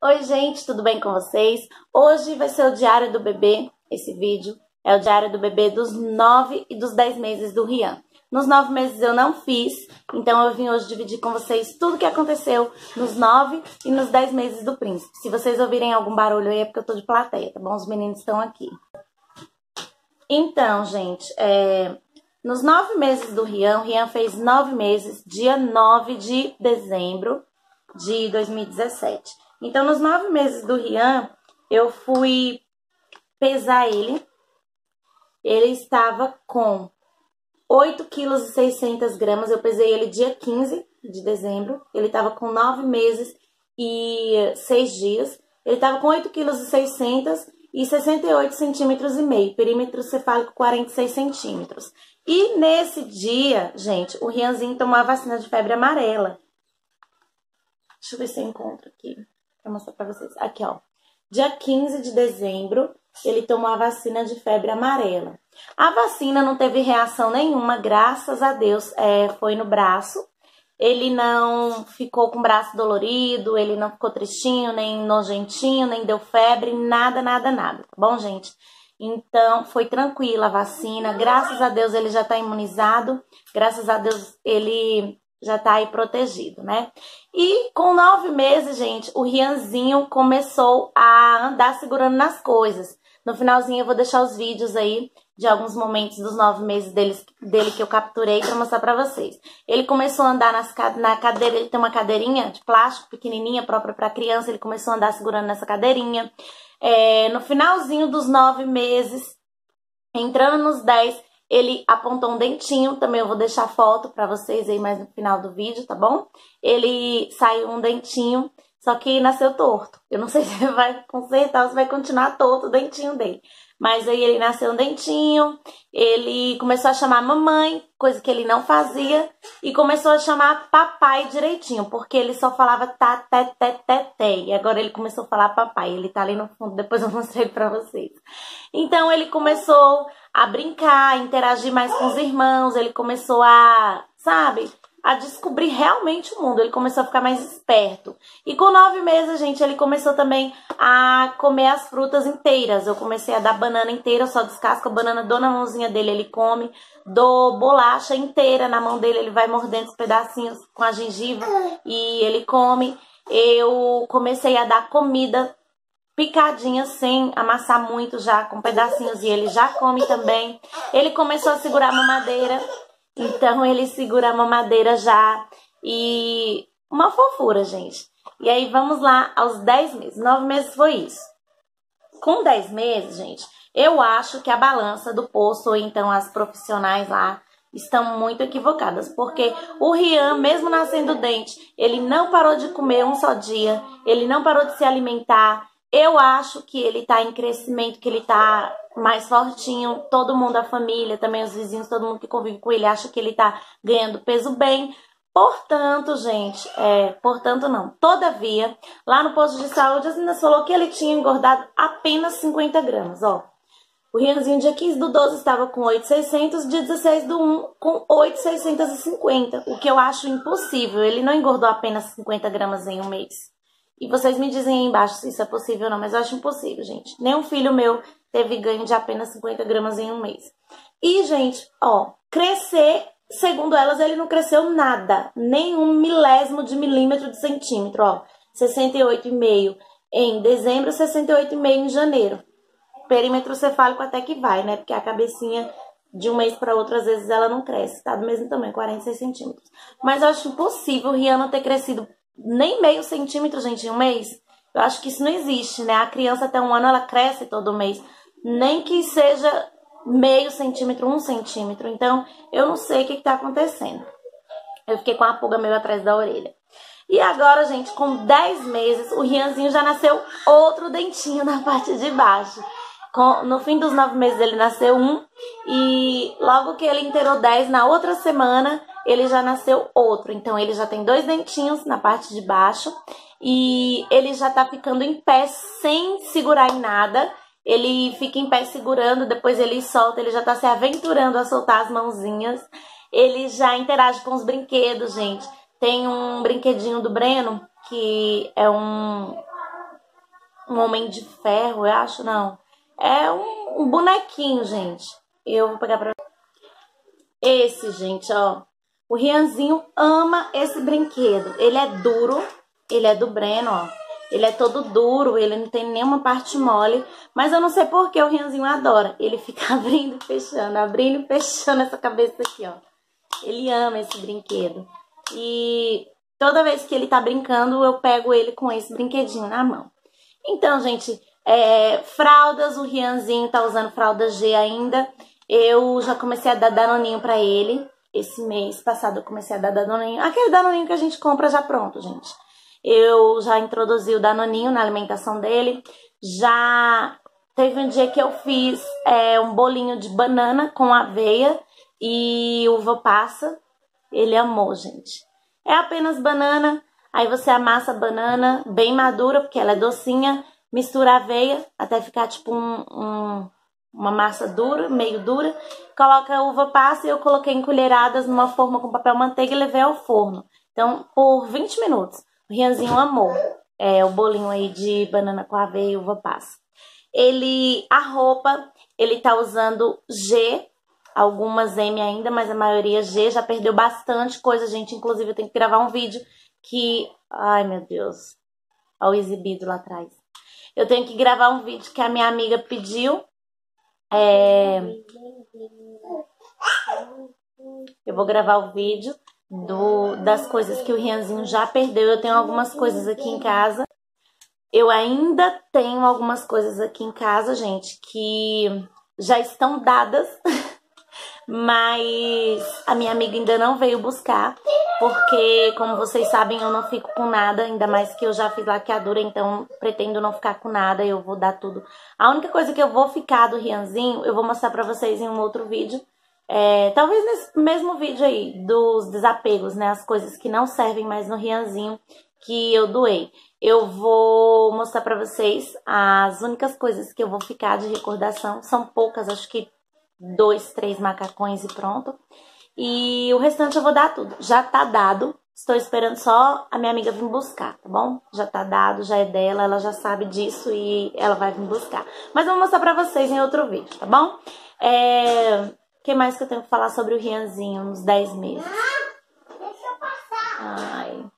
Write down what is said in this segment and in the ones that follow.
Oi, gente, tudo bem com vocês? Hoje vai ser o diário do bebê, esse vídeo. É o diário do bebê dos 9 e dos 10 meses do Rian. Nos 9 meses eu não fiz, então eu vim hoje dividir com vocês tudo o que aconteceu nos 9 e nos 10 meses do príncipe. Se vocês ouvirem algum barulho aí é porque eu tô de plateia, tá bom? Os meninos estão aqui. Então, gente, é... nos 9 meses do Rian, o Rian fez 9 meses, dia 9 de dezembro de 2017. Então, nos nove meses do Rian, eu fui pesar ele. Ele estava com 8 quilos e 600 gramas. Eu pesei ele dia 15 de dezembro. Ele estava com 9 meses e 6 dias. Ele estava com 8 quilos e 600 e 68 centímetros e meio. Perímetro cefálico 46 centímetros. E nesse dia, gente, o Rianzinho tomou a vacina de febre amarela. Deixa eu ver se eu encontro aqui mostrar para vocês. Aqui, ó. Dia 15 de dezembro, ele tomou a vacina de febre amarela. A vacina não teve reação nenhuma, graças a Deus, é, foi no braço. Ele não ficou com o braço dolorido, ele não ficou tristinho, nem nojentinho, nem deu febre, nada, nada, nada. Tá bom, gente? Então, foi tranquila a vacina. Graças a Deus ele já tá imunizado. Graças a Deus ele já tá aí protegido, né? E com nove meses, gente, o Rianzinho começou a andar segurando nas coisas. No finalzinho eu vou deixar os vídeos aí de alguns momentos dos nove meses dele, dele que eu capturei para mostrar para vocês. Ele começou a andar nas, na cadeira, ele tem uma cadeirinha de plástico pequenininha própria para criança, ele começou a andar segurando nessa cadeirinha. É, no finalzinho dos nove meses, entrando nos dez, ele apontou um dentinho, também eu vou deixar foto para vocês aí mais no final do vídeo, tá bom? Ele saiu um dentinho, só que nasceu torto. Eu não sei se vai consertar ou se vai continuar torto o dentinho dele. Mas aí ele nasceu um dentinho, ele começou a chamar mamãe, coisa que ele não fazia, e começou a chamar papai direitinho, porque ele só falava tá, té, té, té. E agora ele começou a falar papai. Ele tá ali no fundo, depois eu mostrei pra vocês. Então ele começou a brincar, a interagir mais com os irmãos, ele começou a, sabe, a descobrir realmente o mundo. Ele começou a ficar mais esperto. E com nove meses, gente, ele começou também a comer as frutas inteiras. Eu comecei a dar banana inteira, só descasco a banana, dou na mãozinha dele, ele come. Dou bolacha inteira na mão dele, ele vai mordendo os pedacinhos com a gengiva e ele come. Eu comecei a dar comida picadinha sem amassar muito já, com pedacinhos, e ele já come também. Ele começou a segurar a mamadeira, então ele segura a mamadeira já, e uma fofura, gente. E aí vamos lá aos 10 meses, 9 meses foi isso. Com 10 meses, gente, eu acho que a balança do poço, ou então as profissionais lá, estão muito equivocadas, porque o Rian, mesmo nascendo dente, ele não parou de comer um só dia, ele não parou de se alimentar, eu acho que ele tá em crescimento, que ele tá mais fortinho. Todo mundo, a família, também os vizinhos, todo mundo que convive com ele acha que ele tá ganhando peso bem. Portanto, gente, é, portanto não. Todavia, lá no posto de saúde, as meninas falou que ele tinha engordado apenas 50 gramas, ó. O Rianzinho, dia 15 do 12, estava com 8,600, dia 16 do 1, com 8,650, o que eu acho impossível. Ele não engordou apenas 50 gramas em um mês. E vocês me dizem aí embaixo se isso é possível ou não, mas eu acho impossível, gente. Nenhum filho meu teve ganho de apenas 50 gramas em um mês. E, gente, ó, crescer, segundo elas, ele não cresceu nada. Nem um milésimo de milímetro de centímetro, ó. 68,5 em dezembro, 68,5 em janeiro. Perímetro cefálico até que vai, né? Porque a cabecinha de um mês para outro, às vezes, ela não cresce, tá? Do mesmo tamanho, 46 centímetros. Mas eu acho impossível Rihanna ter crescido nem meio centímetro, gente, em um mês. Eu acho que isso não existe, né? A criança até um ano ela cresce todo mês. Nem que seja meio centímetro, um centímetro. Então, eu não sei o que está acontecendo. Eu fiquei com a pulga meio atrás da orelha. E agora, gente, com 10 meses, o Rianzinho já nasceu outro dentinho na parte de baixo. Com, no fim dos 9 meses ele nasceu um. E logo que ele inteirou 10, na outra semana, ele já nasceu outro. Então, ele já tem dois dentinhos na parte de baixo e ele já tá ficando em pé sem segurar em nada. Ele fica em pé segurando, depois ele solta, ele já tá se aventurando a soltar as mãozinhas. Ele já interage com os brinquedos, gente. Tem um brinquedinho do Breno que é um um homem de ferro, eu acho, não. É um, um bonequinho, gente. Eu vou pegar pra... Esse, gente, ó. O Rianzinho ama esse brinquedo. Ele é duro, ele é do Breno, ó. Ele é todo duro, ele não tem nenhuma parte mole. Mas eu não sei por que o Rianzinho adora. Ele fica abrindo e fechando, abrindo e fechando essa cabeça aqui, ó. Ele ama esse brinquedo. E toda vez que ele tá brincando, eu pego ele com esse brinquedinho na mão. Então, gente, é, fraldas, o Rianzinho tá usando fralda G ainda. Eu já comecei a dar danoninho pra ele. Esse mês passado eu comecei a dar danoninho. Aquele danoninho que a gente compra já pronto, gente. Eu já introduzi o danoninho na alimentação dele. Já teve um dia que eu fiz é, um bolinho de banana com aveia e uva passa. Ele amou, gente. É apenas banana. Aí você amassa a banana bem madura, porque ela é docinha. Mistura aveia até ficar tipo um, um uma massa dura, meio dura, coloca a uva passa e eu coloquei em colheradas numa forma com papel manteiga e levei ao forno. Então, por 20 minutos. O Rianzinho amou é, o bolinho aí de banana com aveia e uva passa. Ele, a roupa, ele tá usando G, algumas M ainda, mas a maioria G, já perdeu bastante coisa, gente. Inclusive, eu tenho que gravar um vídeo que, ai meu Deus, olha o exibido lá atrás. Eu tenho que gravar um vídeo que a minha amiga pediu é... Eu vou gravar o vídeo do, das coisas que o Rianzinho já perdeu. Eu tenho algumas coisas aqui em casa. Eu ainda tenho algumas coisas aqui em casa, gente, que já estão dadas. mas a minha amiga ainda não veio buscar, porque, como vocês sabem, eu não fico com nada, ainda mais que eu já fiz laqueadura, então pretendo não ficar com nada, eu vou dar tudo. A única coisa que eu vou ficar do Rianzinho, eu vou mostrar pra vocês em um outro vídeo, é, talvez nesse mesmo vídeo aí, dos desapegos, né, as coisas que não servem mais no Rianzinho que eu doei. Eu vou mostrar pra vocês as únicas coisas que eu vou ficar de recordação, são poucas, acho que dois, três macacões e pronto. E o restante eu vou dar tudo. Já tá dado. Estou esperando só a minha amiga vir buscar, tá bom? Já tá dado, já é dela, ela já sabe disso e ela vai vir buscar. Mas eu vou mostrar pra vocês em outro vídeo, tá bom? É... O que mais que eu tenho que falar sobre o Rianzinho nos 10 meses? Deixa eu passar. Ai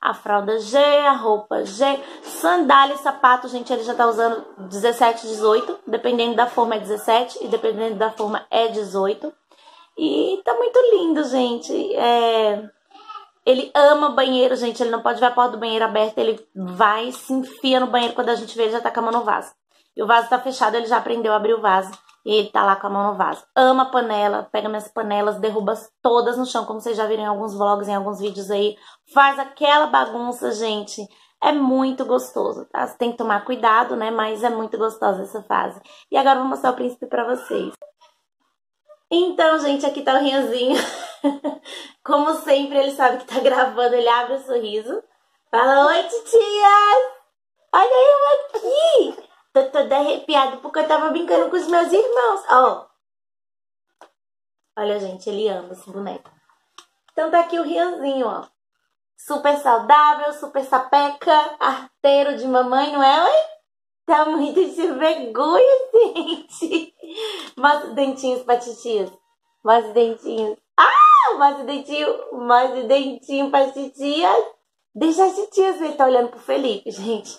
a fralda G, a roupa G, sandália e sapato, gente, ele já tá usando 17, 18, dependendo da forma é 17 e dependendo da forma é 18. E tá muito lindo, gente. É... Ele ama banheiro, gente, ele não pode ver a porta do banheiro aberta, ele vai, se enfia no banheiro, quando a gente vê ele já tá com a mão no vaso. E o vaso tá fechado, ele já aprendeu a abrir o vaso. E ele tá lá com a mão no vaso. Ama panela, pega minhas panelas, derruba todas no chão, como vocês já viram em alguns vlogs, em alguns vídeos aí. Faz aquela bagunça, gente. É muito gostoso, tá? Você tem que tomar cuidado, né? Mas é muito gostosa essa fase. E agora eu vou mostrar o príncipe pra vocês. Então, gente, aqui tá o Rianzinho. Como sempre, ele sabe que tá gravando, ele abre o sorriso. Fala, oi, titias! Olha eu aqui! Tô toda arrepiada porque eu tava brincando com os meus irmãos. Ó. Olha, gente, ele ama esse boneco. Então tá aqui o Rianzinho, ó. Super saudável, super sapeca, arteiro de mamãe, não é, oi? Tá muito de vergonha, gente. Mostra os dentinhos pra titias. Mostra os dentinhos. Ah, mostra o dentinho. Mostra o dentinho pra titias. Deixa as titias ver. Tá olhando pro Felipe, gente.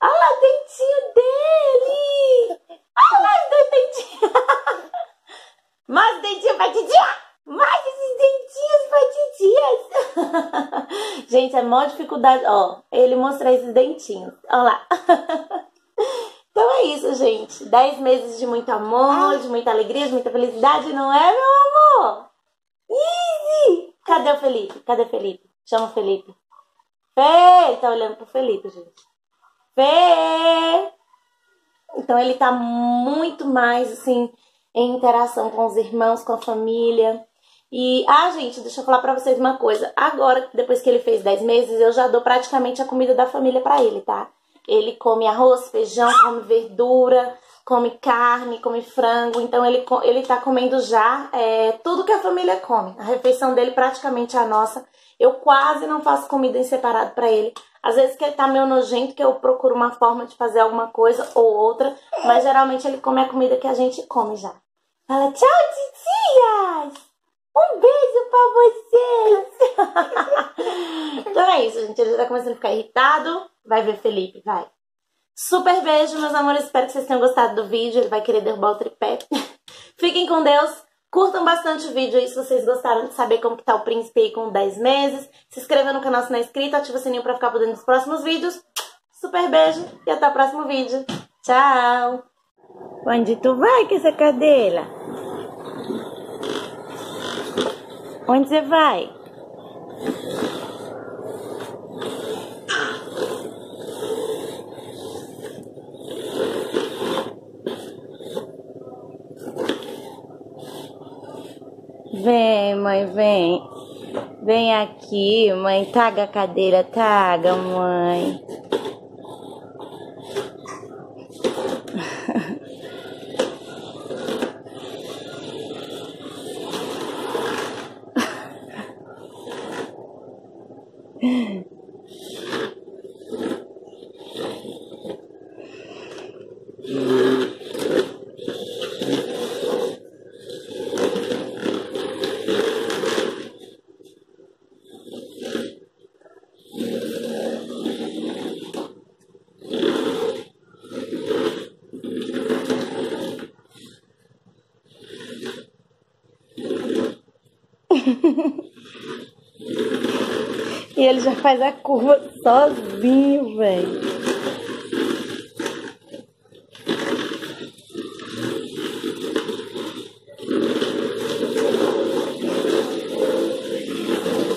Olha lá o dentinho dele! Olha lá os dois dentinhos! Mais dentinho pra titia! Mais esses dentinhos pra titias! Gente, é maior dificuldade, ó, ele mostrar esses dentinhos. Olha lá. Então é isso, gente. Dez meses de muito amor, de muita alegria, de muita felicidade, não é, meu amor? Easy! Cadê o Felipe? Cadê o Felipe? Chama o Felipe. Fê! Tá olhando pro Felipe, gente. Fê! Então ele tá muito mais assim em interação com os irmãos, com a família. E, ah, gente, deixa eu falar pra vocês uma coisa. Agora, depois que ele fez 10 meses, eu já dou praticamente a comida da família para ele, tá? Ele come arroz, feijão, come verdura, come carne, come frango. Então, ele, ele tá comendo já é, tudo que a família come. A refeição dele praticamente é a nossa. Eu quase não faço comida em separado para ele. Às vezes que ele tá meio nojento, que eu procuro uma forma de fazer alguma coisa ou outra, mas geralmente ele come a comida que a gente come já. Fala, tchau, titias! Um beijo pra vocês! então é isso, gente. Ele já tá começando a ficar irritado. Vai ver Felipe, vai. Super beijo, meus amores. Espero que vocês tenham gostado do vídeo. Ele vai querer derrubar o tripé. Fiquem com Deus. Curtam bastante o vídeo aí se vocês gostaram de saber como que tá o príncipe aí com 10 meses. Se inscreva no canal se não é inscrito, ativa o sininho pra ficar por dentro dos próximos vídeos. Super beijo e até o próximo vídeo. Tchau! Onde tu vai com essa cadeira? Onde você vai? Vem, mãe, vem. Vem aqui, mãe. Taga a cadeira, taga, mãe. えっ? E ele já faz a curva sozinho, velho.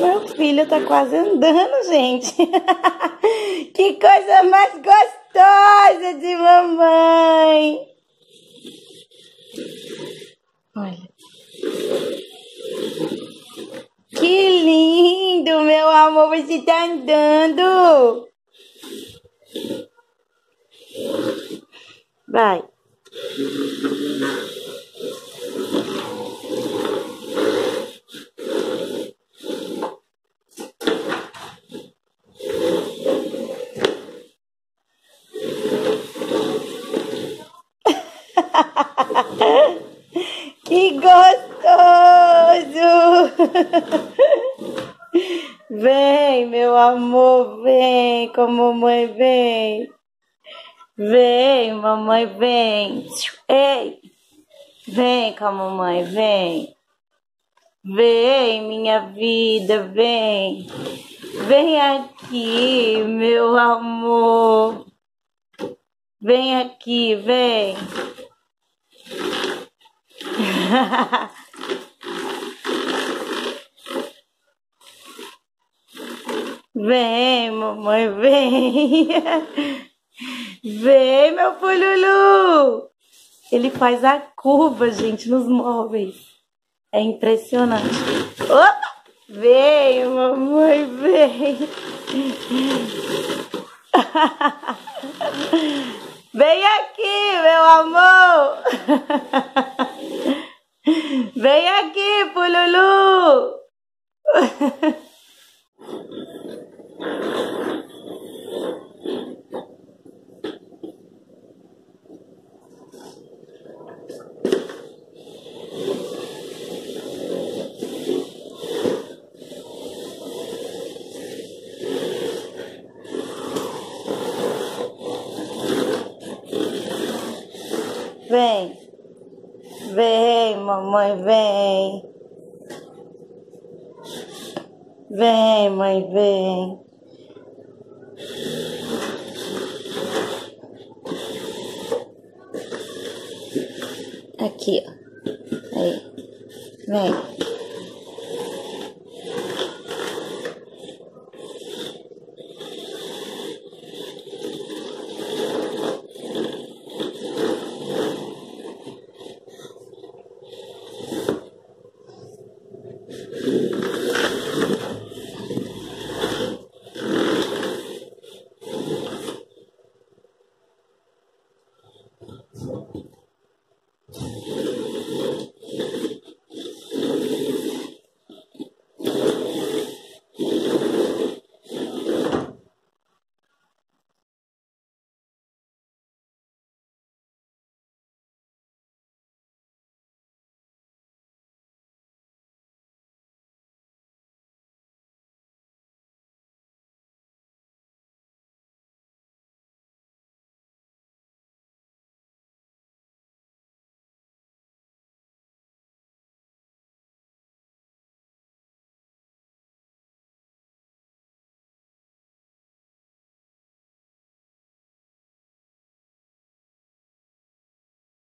Meu filho tá quase andando, gente. que coisa mais gostosa de mamãe. Olha. Que você tá andando. Vai. que gostoso! Vem, meu amor, vem com a mamãe, vem. Vem, mamãe, vem. Ei, vem com a mamãe, vem. Vem, minha vida, vem. Vem aqui, meu amor. Vem aqui, vem. Vem, mamãe, vem. Vem, meu pululu. Ele faz a curva, gente, nos móveis. É impressionante. Opa! Vem, mamãe, vem. Vem aqui, meu amor. Vem aqui, pululu. Vem. Vem, mamãe, vem. Vem, mãe, vem. Aqui, ó. Aí. Vem.